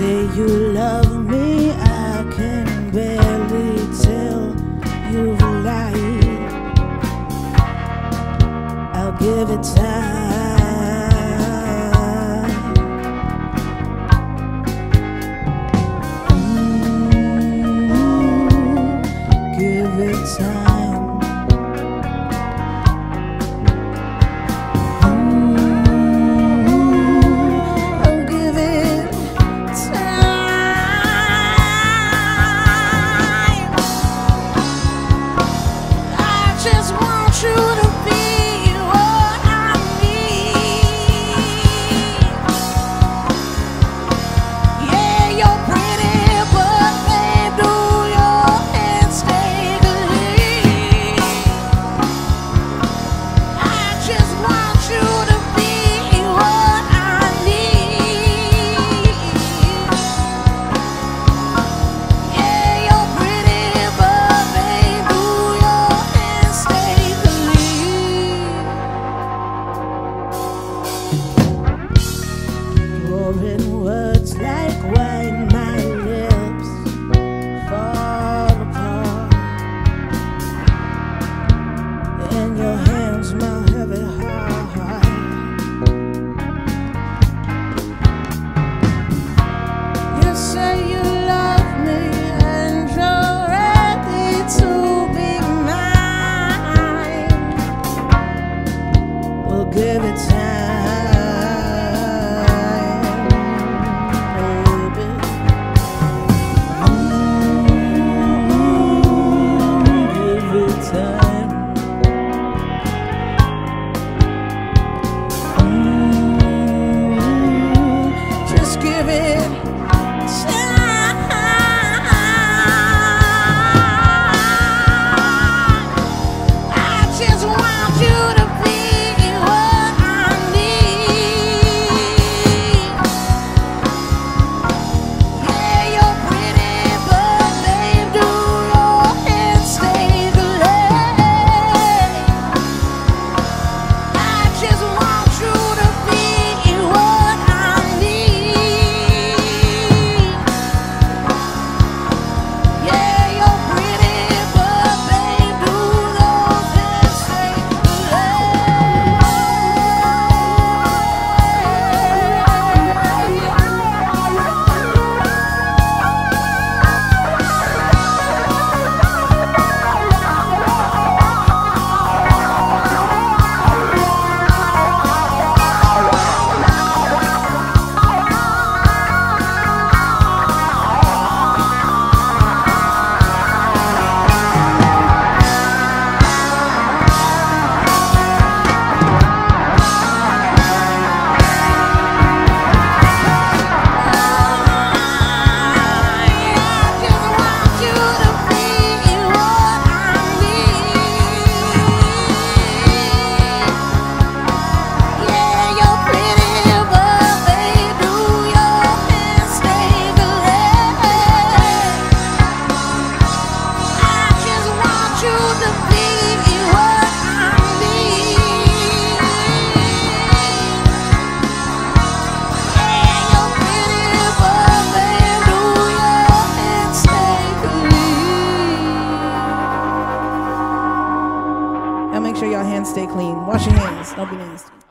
say you love me, I can barely tell you've lied. I'll give it time. Mm. Give it time. foreign words like wine. hands, stay clean. Wash your hands, don't be nasty.